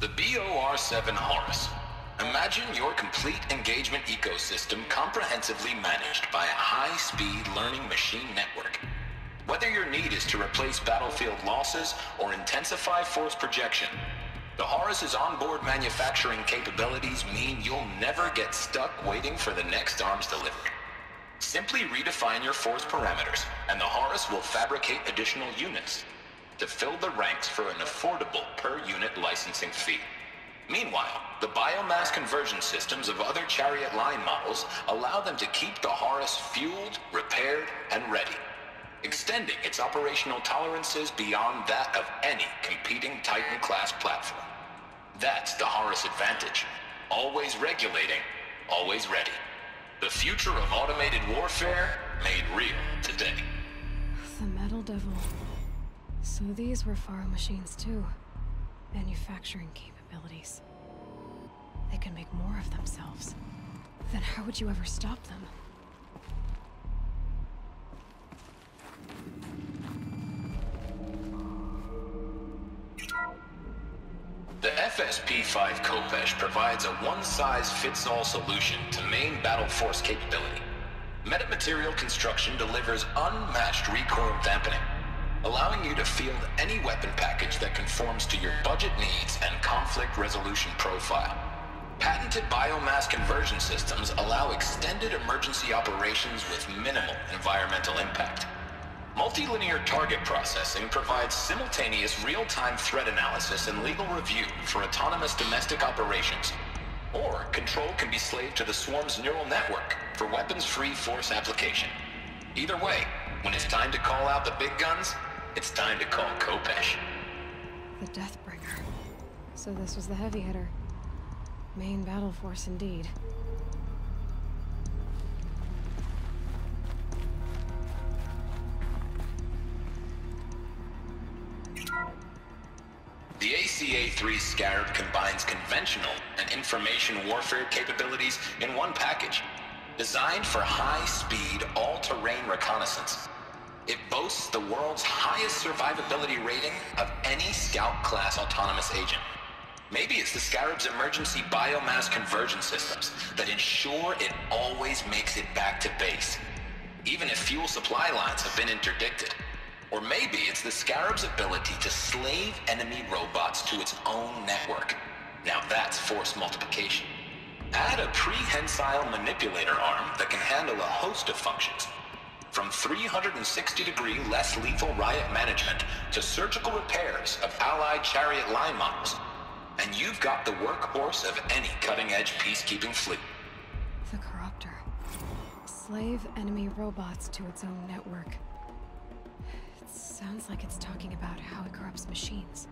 24-7 Horus. Imagine your complete engagement ecosystem comprehensively managed by a high-speed learning machine network. Whether your need is to replace battlefield losses or intensify force projection, the Horus's onboard manufacturing capabilities mean you'll never get stuck waiting for the next arms delivery. Simply redefine your force parameters, and the Horus will fabricate additional units to fill the ranks for an affordable per-unit licensing fee. Meanwhile, the biomass conversion systems of other chariot line models allow them to keep the Horus fueled, repaired, and ready, extending its operational tolerances beyond that of any competing Titan-class platform. That's the Horus advantage. Always regulating, always ready. The future of automated warfare made real today. The Metal Devil. So these were Faro machines too. Manufacturing capabilities. They can make more of themselves. Then how would you ever stop them? The FSP-5 Khopesh provides a one-size-fits-all solution to main battle force capability. Metamaterial construction delivers unmatched recoil dampening, allowing you to field any weapon package that conforms to your budget needs and conflict resolution profile. Patented biomass conversion systems allow extended emergency operations with minimal environmental impact. Multilinear target processing provides simultaneous real-time threat analysis and legal review for autonomous domestic operations. Or control can be slaved to the swarm's neural network for weapons-free force application. Either way, when it's time to call out the big guns, it's time to call Khopesh. The Deathbringer. So this was the heavy hitter. Main battle force indeed. The ACA-3 Scarab combines conventional and information warfare capabilities in one package. Designed for high-speed, all-terrain reconnaissance. It boasts the world's highest survivability rating of any Scout-class autonomous agent. Maybe it's the Scarab's emergency biomass conversion systems that ensure it always makes it back to base, even if fuel supply lines have been interdicted. Or maybe it's the Scarab's ability to slave enemy robots to its own network. Now that's force multiplication. Add a prehensile manipulator arm that can handle a host of functions. From 360 degree less lethal riot management to surgical repairs of allied chariot line models. And you've got the workhorse of any cutting edge peacekeeping fleet. The Corruptor. Slave enemy robots to its own network. It sounds like it's talking about how it corrupts machines.